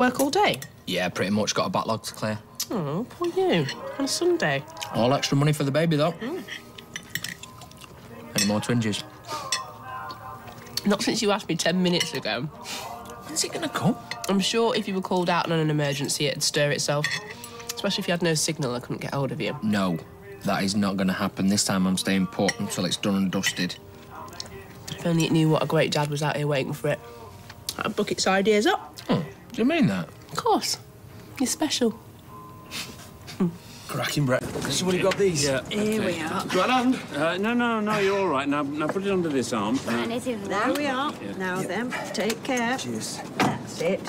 Work all day? Yeah, pretty much got a backlog to clear. Oh, poor you. On a Sunday. All extra money for the baby, though. Mm. Any more twinges? Not since you asked me 10 minutes ago. When's it gonna come? I'm sure if you were called out on an emergency, it'd stir itself. Especially if you had no signal, I couldn't get hold of you. No, that is not gonna happen. This time I'm staying put until it's done and dusted. If only it knew what a great dad was out here waiting for it. I'd book its ideas up. Oh, do you mean that? Of course. You're special. Cracking breakfast. So what have you got these? Yeah. Here we are. Do I land? Uh, no, no, no, you're all right. Now, now put it under this arm. Uh, There we are. Now then, take care. Cheers. That's it.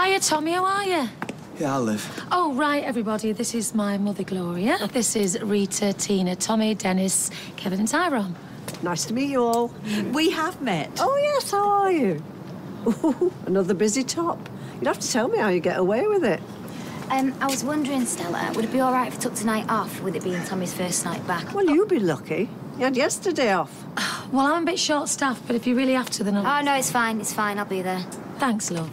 Hiya, Tommy, how are you? Yeah, I'll live. Oh, right, everybody, this is my mother, Gloria. This is Rita, Tina, Tommy, Dennis, Kevin, and Tyrone. Nice to meet you all. We have met. Oh, yes, how are you? Ooh, another busy top. You'd have to tell me how you get away with it. Um, I was wondering, Stella, would it be all right if I took tonight off, with it being Tommy's first night back? Well, you'd be lucky. You had yesterday off. Well, I'm a bit short-staffed, but if you really have to, then I'll... Oh, no, it's fine, it's fine, I'll be there. Thanks, love.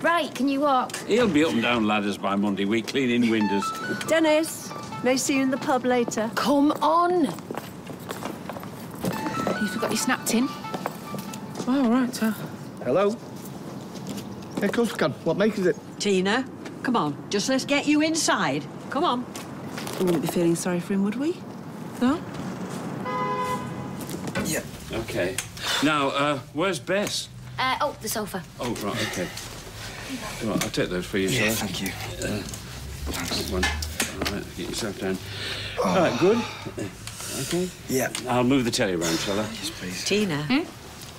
Right, can you walk? he'll be up and down ladders by Monday week, cleaning windows. Dennis, may see you in the pub later. Come on! You forgot your snap tin. Oh, right. Uh, Hello? Yeah, of course we can. What make is it? Tina, come on. Just let's get you inside. Come on. We wouldn't be feeling sorry for him, would we? No? Yeah. Okay. Now, uh, where's Bess? Uh, oh, the sofa. Oh, right, okay. Right, I'll take those for you, Yeah, shall I? thank you. Thanks. One. All right, get yourself down. All right, good. Okay. Yeah. I'll move the telly around, shall I? Yes, please. Tina,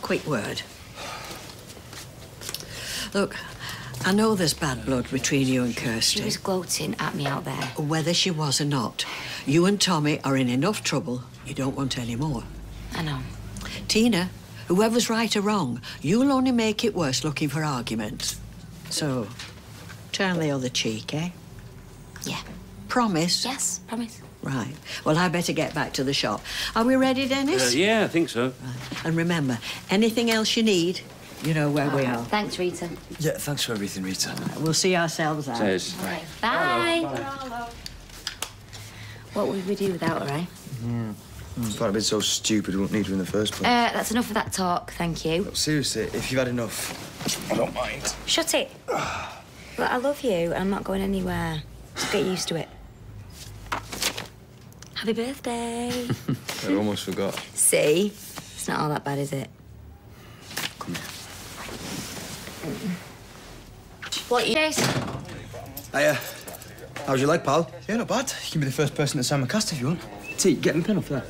quick word. Look, I know there's bad blood between you and Kirsty. She Kirsty. was gloating at me out there. Whether she was or not, you and Tommy are in enough trouble. You don't want any more. I know. Tina, whoever's right or wrong, you'll only make it worse looking for arguments. So, turn the other cheek, eh? Yeah. Promise? Yes, promise. Right. Well, I better get back to the shop. Are we ready, Uh, Dennis? yeah, I think so. Right. And remember, anything else you need, you know where we are. Thanks, Rita. Yeah, thanks for everything, Rita. We'll see ourselves out. Says. All right. Bye. What would we do without her, eh? If I'd have been so stupid, we wouldn't need her in the first place. Uh, that's enough of that talk, thank you. Seriously, if you've had enough, I don't mind. Shut it. Look, I love you. I'm not going anywhere. Just get used to it. Happy birthday. I almost forgot. See? It's not all that bad, is it? Come here. What, you... Jason? Hiya. How's your leg, pal? Yeah, not bad. You can be the first person to sign my cast if you want. T, get me a pen off there.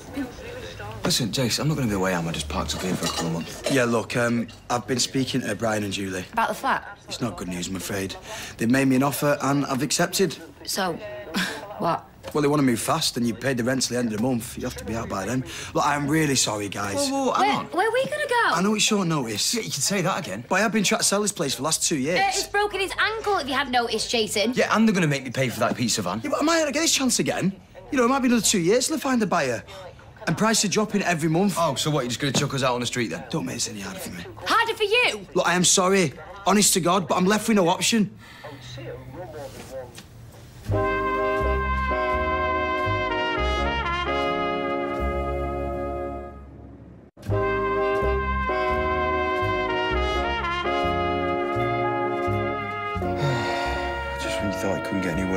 Listen, Jace, I'm not going to be away. I'm just parked up here for a couple of months. Yeah, look, um, I've been speaking to Brian and Julie. About the flat? It's not good news, I'm afraid. They've made me an offer and I've accepted. So, what? Well, they want to move fast and you paid the rent till the end of the month. You have to be out by then. Look, I'm really sorry, guys. Whoa, whoa, Where, hang on. where are we gonna go? I know it's short notice. Yeah, you can say that again. But I have been trying to sell this place for the last two years. Uh, it's broken his ankle, if you have noticed, Jason. Yeah, and they're gonna make me pay for that pizza van. Yeah, but am I going to get this chance again? You know, it might be another two years till I find a buyer. And prices are dropping every month. Oh, so what, you're just gonna chuck us out on the street then? Don't make this any harder for me. Harder for you. Look, I am sorry. Honest to God, but I'm left with no option.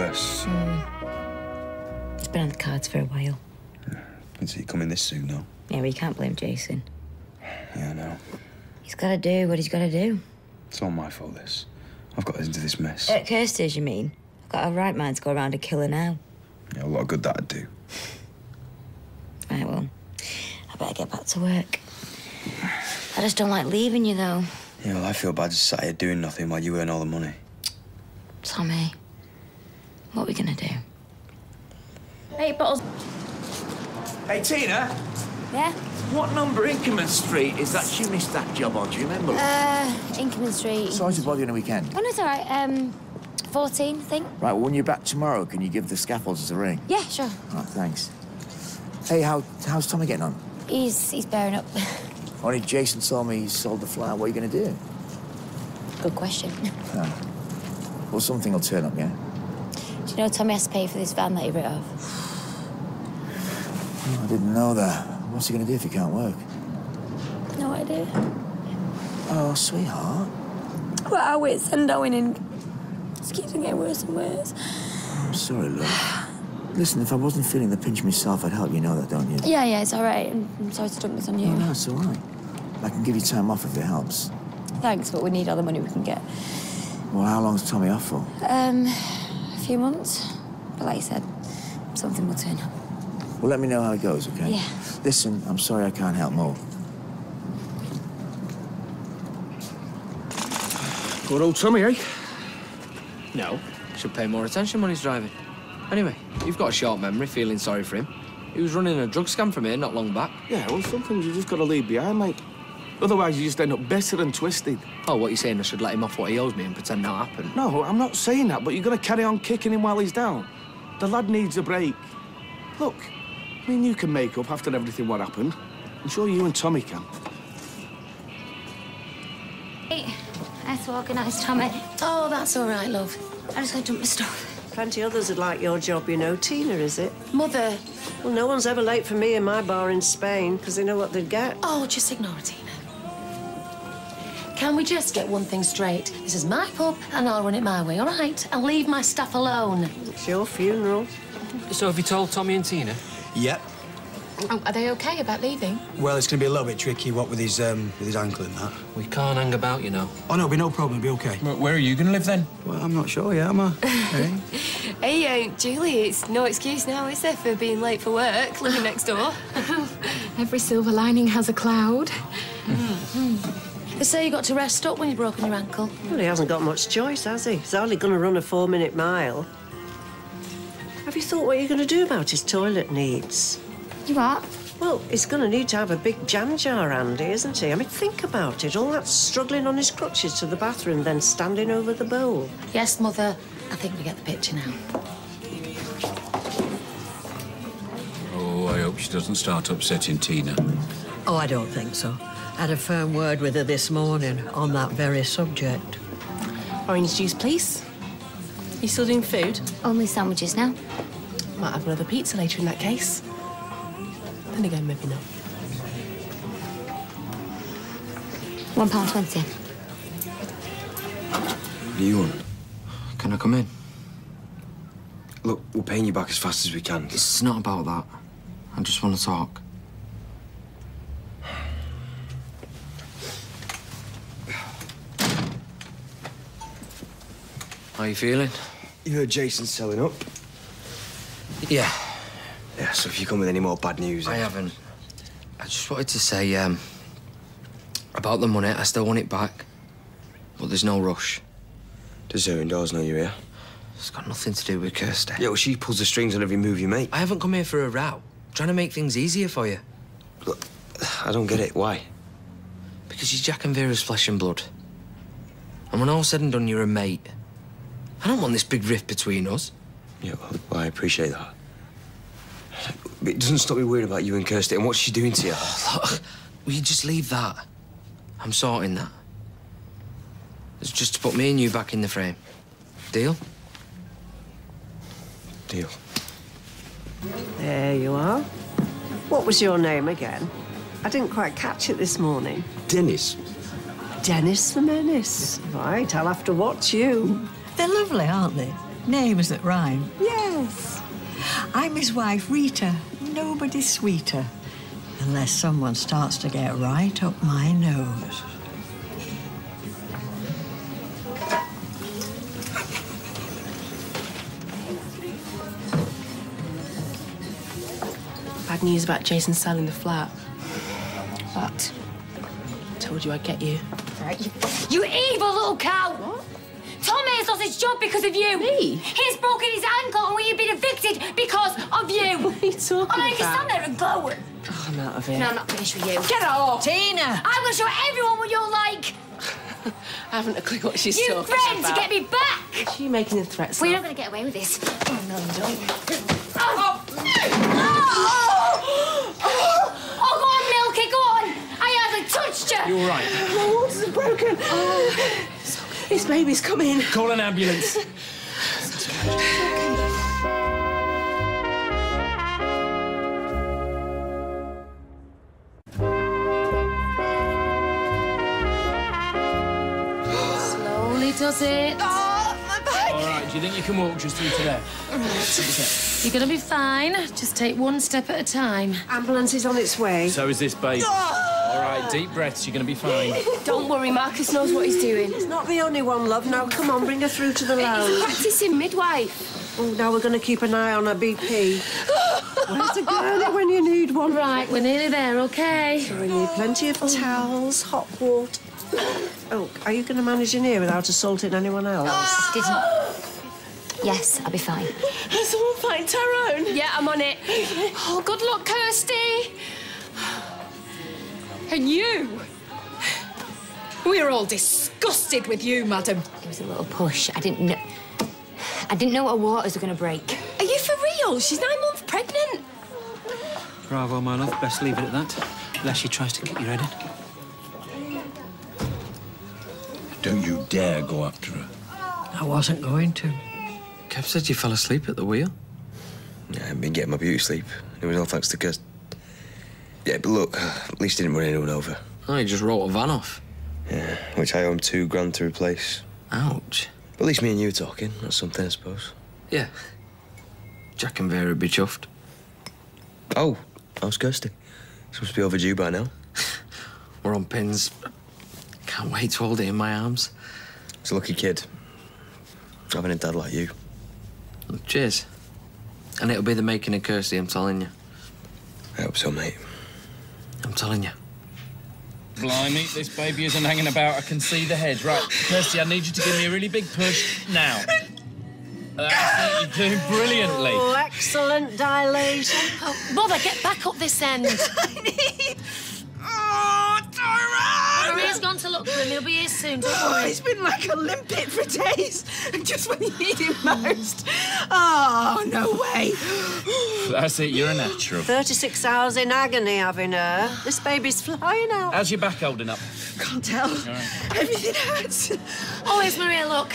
Any worse. It's been on the cards for a while. Can see it coming this soon, though. Yeah, but you can't blame Jason. Yeah, I know. He's got to do what he's got to do. It's all my fault, this. I've got us into this mess. At Kirsty's, you mean? I've got a right mind to go around and kill her now. Yeah, a lot of good that'd do. Right, well, I better get back to work. I just don't like leaving you, though. Yeah, well, I feel bad just sat here doing nothing while you earn all the money. Tommy, what are we gonna do? Hey, bottles. Hey, Tina, Yeah? what number Inkerman Street is that you missed that job on? Do you remember? Uh, Inkerman Street. Sorry to bother you on a weekend. Oh, no, it's all right. Um, 14, I think. Right, well, when you're back tomorrow, can you give the scaffolders a ring? Yeah, sure. Right, thanks. Hey, how, how's Tommy getting on? He's he's bearing up. Only Jason told me he sold the flat. What are you going to do? Good question. Well, something will turn up, yeah? Do you know Tommy has to pay for this van that he writ off? Oh, I didn't know that. What's he going to do if he can't work? No idea. Oh, sweetheart. Well, our wits end going in. It keeps getting worse and worse. I'm sorry, love. Listen, if I wasn't feeling the pinch myself, I'd help you know that, don't you? Yeah, yeah, it's all right. I'm, sorry to dump this on you. No, no, it's all right. I can give you time off if it helps. Thanks, but we need all the money we can get. Well, how long's Tommy off for? Um, few months. But like I said, something will turn up. Well, let me know how it goes, okay? Yeah. Listen, I'm sorry I can't help more. Good old Tommy, eh? No. Should pay more attention when he's driving. Anyway, you've got a short memory, feeling sorry for him. He was running a drug scam from here not long back. Yeah, well, sometimes you just got to leave behind, mate. Otherwise, you just end up bitter and twisted. Oh, what are you saying? I should let him off what he owes me and pretend that happened? No, I'm not saying that, but you're going to carry on kicking him while he's down. The lad needs a break. Look, I mean, you can make up after everything what happened. I'm sure you and Tommy can. Hey, nice to organise, Tommy. Oh, that's all right, love. I just got to dump my stuff. Plenty others would like your job, you know. Tina, is it? Mother. Well, no one's ever late for me in my bar in Spain because they know what they'd get. Oh, just ignore it, Tina. Can we just get one thing straight? This is my pub, and I'll run it my way, all right? I'll leave my stuff alone. It's your funeral. So have you told Tommy and Tina? Yep. Oh, are they okay about leaving? Well, it's going to be a little bit tricky, what with his um, with his ankle and that. We can't hang about, you know. Oh no, it'll be no problem. It'll be okay. Where are you going to live then? Well, I'm not sure yet, am I? hey? Hey, uh, Julie, it's no excuse now, is there, for being late for work, living next door? Every silver lining has a cloud. They say you got to rest up when you've broken your ankle. Well, he hasn't got much choice, has he? He's hardly going to run a four-minute mile. Have you thought what you're going to do about his toilet needs? You what? Well, he's going to need to have a big jam jar, Andy, isn't he? I mean, think about it. All that struggling on his crutches to the bathroom, then standing over the bowl. Yes, Mother. I think we get the picture now. Oh, I hope she doesn't start upsetting Tina. Oh, I don't think so. I had a firm word with her this morning on that very subject. Orange juice, please. You still doing food? Only sandwiches now. Might have another pizza later in that case. Then again, maybe not. One pound twenty. What do you want? Can I come in? Look, we're paying you back as fast as we can. It's not about that. I just want to talk. You feeling? You heard Jason's selling up? Yeah. Yeah, so if you come with any more bad news... I haven't. I just wanted to say, um, about the money, I still want it back. But there's no rush. Does indoors know you're here? It's got nothing to do with Kirsty. Yeah, well, she pulls the strings on every move you make. I haven't come here for a row. I'm trying to make things easier for you. Look, I don't get it. Why? Because you're Jack and Vera's flesh and blood. And when all's said and done, you're a mate. I don't want this big rift between us. Yeah, well, well, I appreciate that. But it doesn't stop me worrying about you and Kirsty and what she's doing to you. Oh, look, will you just leave that? I'm sorting that. It's just to put me and you back in the frame. Deal? Deal. There you are. What was your name again? I didn't quite catch it this morning. Dennis. Dennis the Menace. Right, I'll have to watch you. They're lovely, aren't they? Names that rhyme. Yes. I'm his wife, Rita. Nobody's sweeter. Unless someone starts to get right up my nose. Bad news about Jason selling the flat. But I Told you I'd get you. Right, you, you evil little cow! What? Tommy's lost his job because of you. Me? He's broken his ankle and we've been evicted because of you. What are you talking about? I mean, you can about? stand there and glow. Oh, I'm out of here. No, I'm not finished with you. Get off! Tina! I'm going to show everyone what you're like. I haven't a clue what she's you talking threatened about. to get me back. Is she making the threats? We're now? not going to get away with this. Oh, no, you don't. Oh, Oh. oh, oh, go on, Milky, go on. I haven't touched you. You all right? My waters are broken. Oh. His baby's coming. Call an ambulance. Slowly does it. Oh, my back. All right, do you think you can walk just into there? You're gonna be fine. Just take one step at a time. Ambulance is on its way. So is this babe. Oh. All right, deep breaths. You're going to be fine. Don't worry, Marcus knows what he's doing. He's not the only one, love. Now, come on, bring her through to the He's lounge. practicing midwife. Oh, now we're going to keep an eye on her BP. Where's the girlie when you need one? Right, we're nearly there, okay? So we need plenty of towels, hot water. Oh, are you going to manage in here without assaulting anyone else? Oh, Didn't. Yes, I'll be fine. Has someone find Tyrone? Yeah, I'm on it. Oh, good luck, Kirsty. And you? We're all disgusted with you, madam. It was a little push. I didn't know. I didn't know our waters were going to break. Are you for real? She's nine months pregnant. Bravo, my love. Best leave it at that. Unless she tries to kick your head in. Don't you dare go after her. I wasn't going to. Kev said you fell asleep at the wheel. Yeah, I've been getting my beauty sleep. It was all thanks to Kirst. Yeah, but look, at least he didn't run anyone over. Oh, he just wrote a van off. Yeah, which I owe him two grand to replace. Ouch. But at least me and you are talking. That's something, I suppose. Yeah. Jack and Vera would be chuffed. Oh, how's Kirsty? Supposed to be overdue by now. We're on pins. Can't wait to hold it in my arms. He's a lucky kid. Having a dad like you. Cheers. And it'll be the making of Kirsty, I'm telling you. I hope so, mate. I'm telling you. Blimey, this baby isn't hanging about. I can see the head. Right, Kirsty, I need you to give me a really big push now. Uh, That's it, you're doing brilliantly. Oh, excellent dilation. Oh, Mother, get back up this end. Oh, Tyrone! Maria's gone to look for him. He'll be here soon. Don't Oh, worry. he's been like a limpet for days. Just when you need him most. Oh, no way. That's it, you're a natural. 36 hours in agony having her. This baby's flying out. How's your back holding up? Can't tell. Everything hurts. Oh, here's Maria, look.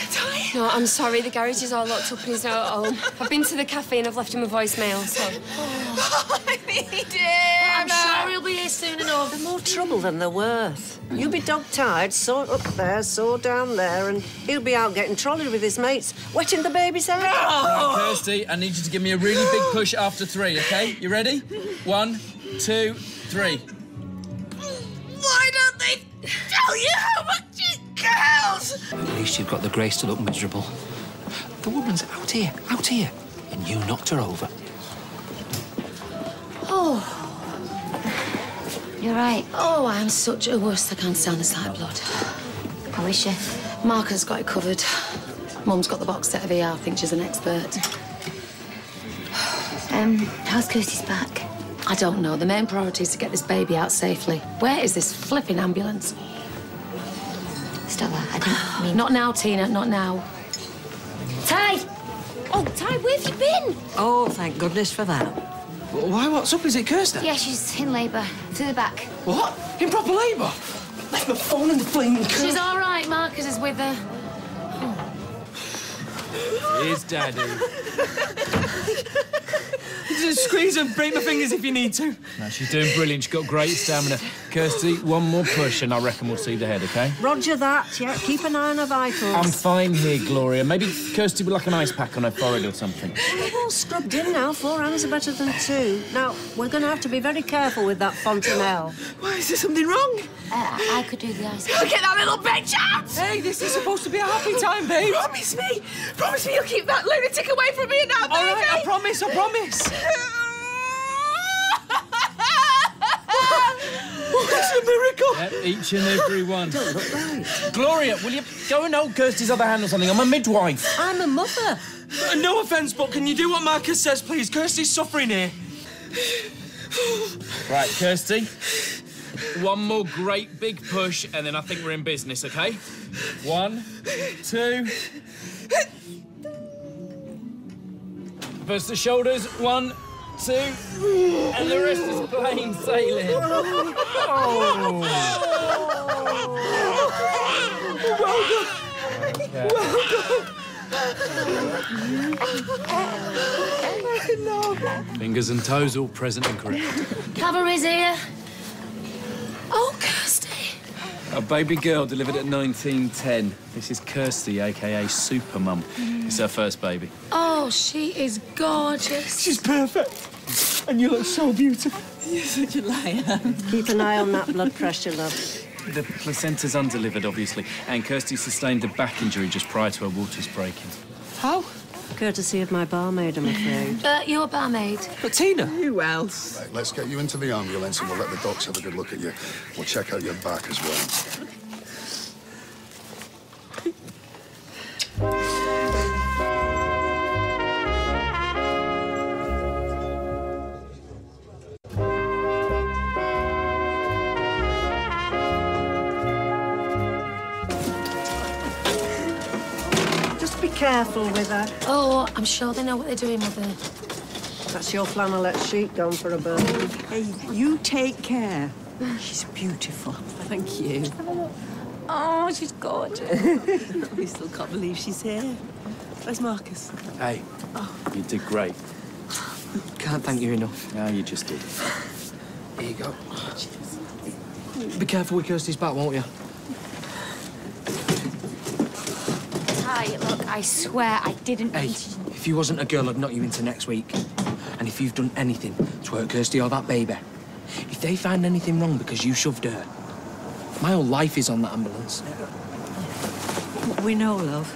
No, I'm sorry. The garage is all locked up and he's not at home. I've been to the cafe and I've left him a voicemail, so... Oh, I need him. I'm sure he'll be here soon enough. They're more trouble than they're worth. You'll be dog-tired, sore up there, sore down there, and he'll be out getting trolleyed with his mates, wetting the baby's hair. Ah! Oh. Right, Kirsty, I need you to give me a really big push after three, okay? You ready? One, two, three. Why don't they tell you how much it counts? At least you've got the grace to look miserable. The woman's out here, out here, and you knocked her over. Oh, You're right. oh, I'm such a wuss. I can't stand the sight of blood. How is she? Marcus got it covered. Mum's got the box set of ER. I think she's an expert. Um, how's Kirsty's back? I don't know. The main priority is to get this baby out safely. Where is this flipping ambulance? Stella, I didn't mean... Not now, Tina. Not now. Ty! Oh, Ty, where have you been? Oh, thank goodness for that. Why? What's up? Is it Kirsty? Yeah, she's in labour. Through the back. What? In proper labour? Left my phone in the flaming car. She's all right. Marcus is with her. Here's Daddy. Just squeeze and break my fingers if you need to. No, she's doing brilliant. She's got great stamina. Kirsty, one more push and I reckon we'll see the head, okay? Roger that, yeah. Keep an eye on her vitals. I'm fine here, Gloria. Maybe Kirsty would like an ice pack on her forehead or something. We're all scrubbed in now. Four hands are better than two. Now, we're going to have to be very careful with that fontanelle. Why, is there something wrong? Uh, I could do the ice. Look at that little bitch out! Hey, this is supposed to be a happy time, babe. Promise me! Promise me you'll keep that lunatic away from me and that All baby! right, I promise, I promise. it's a miracle! Yep, each and every one. Don't look right. Gloria, will you go and hold Kirsty's other hand or something? I'm a midwife. I'm a mother. Uh, no offence, but can you do what Marcus says, please? Kirsty's suffering here. Right, Kirsty. One more great big push, and then I think we're in business, okay? One, two. First the shoulders. One, two. And the rest is plain sailing. Oh. Fingers and toes all present and correct. Cover Cavalry's here. Oh, Kirsty. A baby girl delivered at 1910. This is Kirsty, aka Super Mum. Mm-hmm. It's her first baby. Oh, she is gorgeous. She's perfect. And you look so beautiful. You're such a liar. Keep an eye on that blood pressure, love. The placenta's undelivered, obviously, and Kirsty sustained a back injury just prior to her waters breaking. How? Courtesy of my barmaid, I'm afraid. Uh, your barmaid. But Tina. Who else? Right, let's get you into the ambulance and we'll let the docs have a good look at you. We'll check out your back as well. Careful with her. Oh, I'm sure they know what they're doing, Mother. That's your flannelette sheet gone for a burn. Hey, you take care. She's beautiful. Thank you. Oh, she's gorgeous. we still can't believe she's here. Where's Marcus? Hey, oh. you did great. Can't thank you enough. No, you just did. Here you go. Be careful with Kirsty's back, won't you? Ty, look, I swear I didn't Hey, mean to... if you wasn't a girl, I'd knock you into next week. And if you've done anything to hurt Kirsty or that baby, if they find anything wrong because you shoved her, my whole life is on that ambulance. We know, love.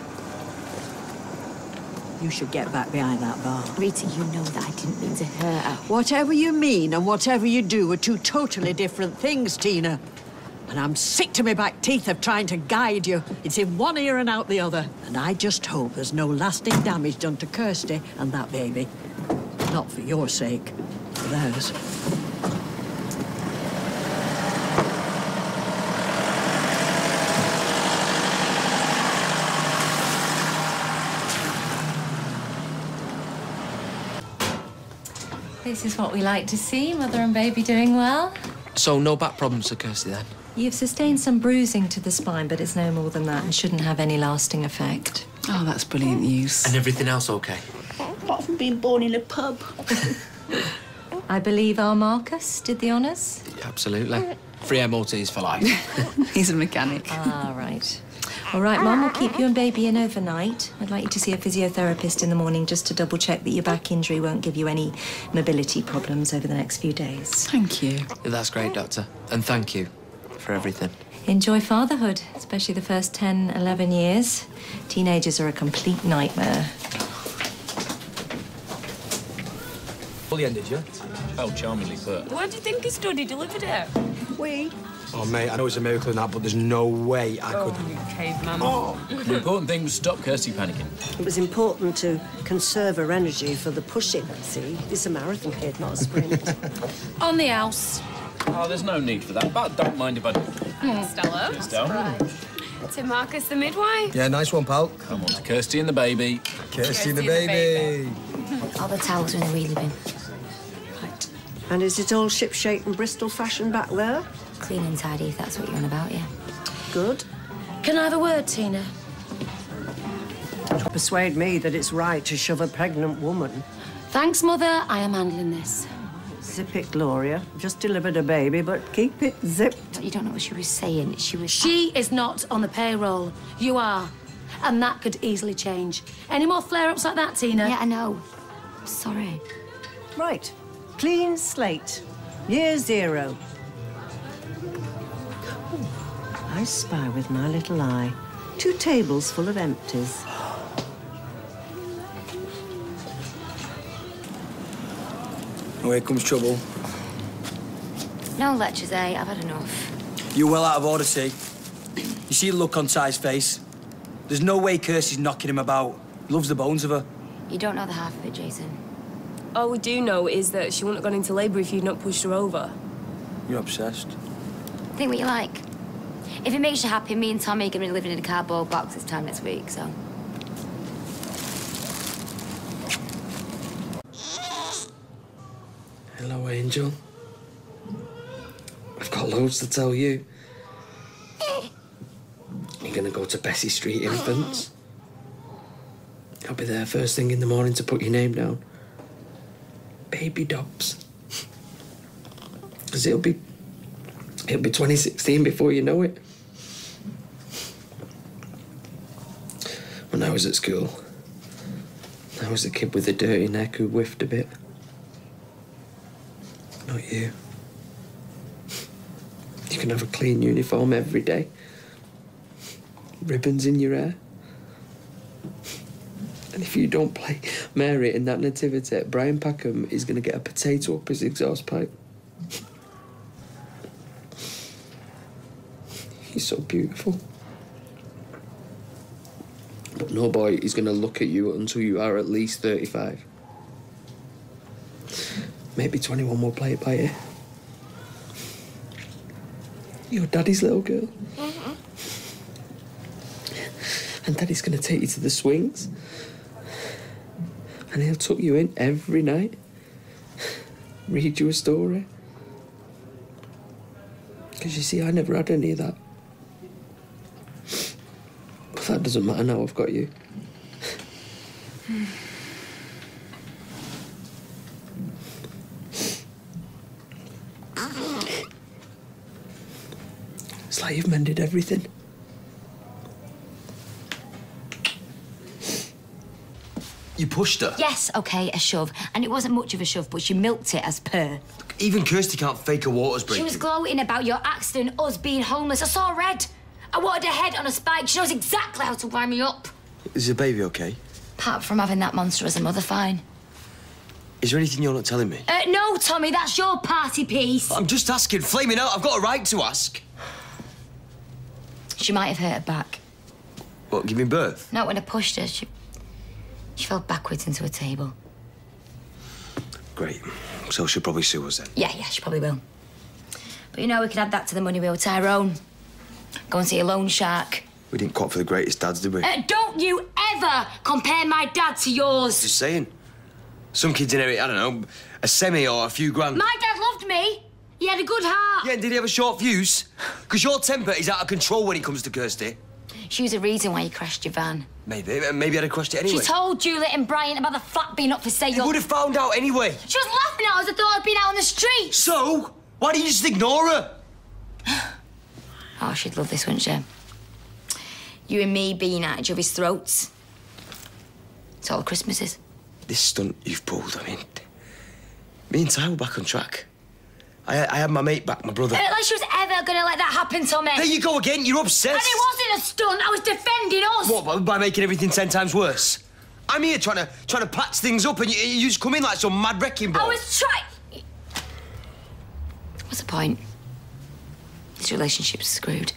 You should get back behind that bar. Rita, you know that I didn't mean to hurt her. Whatever you mean and whatever you do are two totally different things, Tina. And I'm sick to my back teeth of trying to guide you. It's in one ear and out the other. And I just hope there's no lasting damage done to Kirsty and that baby. Not for your sake, for theirs. This is what we like to see, mother and baby doing well. So no back problems for Kirsty then? You've sustained some bruising to the spine, but it's no more than that and shouldn't have any lasting effect. Oh, that's brilliant news. And everything else okay? Apart from being born in a pub. I believe our Marcus did the honours. Absolutely. Free MOTs for life. He's a mechanic. Ah, right. All right, Mum, we'll keep you and baby in overnight. I'd like you to see a physiotherapist in the morning just to double check that your back injury won't give you any mobility problems over the next few days. Thank you. That's great, Doctor. And thank you for everything. Enjoy fatherhood, especially the first 10, 11 years. Teenagers are a complete nightmare. Fully ended, you? Oh, charmingly put. Where do you think his study delivered it? We? Oh, mate, I know it's a miracle and that, but there's no way I could. Oh, caveman. Oh. The important thing was stop Kirsty panicking. It was important to conserve her energy for the pushing, see? It's a marathon kid, not a sprint. On the house. Oh, there's no need for that, but don't mind if I do. Hmm. Stella. Yes, Del. To Marcus the midwife. Yeah, nice one, pal. Come on, to Kirsty and the baby. Kirsty and the Kirsty baby. All the towels are in the wheelie bin. and is it all shipshape and Bristol fashion back there? Clean and tidy, if that's what you're on about, yeah. Good. Can I have a word, Tina? Persuade me that it's right to shove a pregnant woman. Thanks, Mother. I am handling this. Zip it, Gloria. Just delivered a baby, but keep it zipped. You don't know what she was saying. She was. She is not on the payroll. You are. And that could easily change. Any more flare ups like that, Tina? Yeah, I know. Sorry. Right. Clean slate. Year zero. I spy with my little eye two tables full of empties. Oh, here comes trouble. No lectures, eh? I've had enough. You're well out of order, see. You see the look on Ty's face? There's no way Kirsty's knocking him about. He loves the bones of her. You don't know the half of it, Jason. All we do know is that she wouldn't have gone into labour if you'd not pushed her over. You're obsessed. Think what you like. If it makes you happy, me and Tommy are going to be living in a cardboard box this time next week, so. Hello, Angel. I've got loads to tell you. You're gonna go to Bessie Street Infants. I'll be there first thing in the morning to put your name down. Baby Dobbs. Because it'll be. It'll be 2016 before you know it. When I was at school, I was the kid with the dirty neck who whiffed a bit. Not you. You can have a clean uniform every day. Ribbons in your hair. And if you don't play Mary in that nativity, Brian Packham is going to get a potato up his exhaust pipe. He's so beautiful. But no boy is going to look at you until you are at least 35. Maybe 21 will play it by ear. You're daddy's little girl. Mm-hmm. And daddy's going to take you to the swings. And he'll tuck you in every night. Read you a story. Because you see, I never had any of that. But that doesn't matter now I've got you. Hmm. Like you've mended everything. You pushed her. Yes, OK, a shove. And it wasn't much of a shove, but she milked it as per. Even Kirsty can't fake a water's She was gloating about your accident, us being homeless. I saw red. I wanted her head on a spike. She knows exactly how to wind me up. Is the baby okay? Apart from having that monster as a mother, fine. Is there anything you're not telling me? Uh, no, Tommy, that's your party piece. I'm just asking, flaming out. I've got a right to ask. She might have hurt her back. What, giving birth? Not when I pushed her. She, she fell backwards into a table. Great. So she'll probably sue us then. Yeah, yeah, she probably will. But you know, we could add that to the money we owe Tyrone. Go and see a loan shark. We didn't quite for the greatest dads, did we? Uh, don't you ever compare my dad to yours. Just saying. Some kids inherit, I don't know, a semi or a few grand. My dad loved me. He had a good heart. Yeah, and did he have a short fuse? Because your temper is out of control when it comes to Kirsty. She was the reason why you crashed your van. Maybe. Maybe I'd have crashed it anyway. She told Juliet and Brian about the flat being up for sale. You would have found out anyway. She was laughing at us. I thought I'd been out on the street. So? Why didn't you just ignore her? Oh, she'd love this, wouldn't she? You and me being at each other's throats. It's all Christmases. This stunt you've pulled, I mean, me and Ty were back on track. I, I had my mate back, my brother. Unless she was ever going to let that happen to me. There you go again, you're obsessed. And it wasn't a stunt, I was defending us. What, by making everything ten times worse? I'm here trying to trying to patch things up and you, you just come in like some mad wrecking ball. I was trying... What's the point? This relationship's screwed.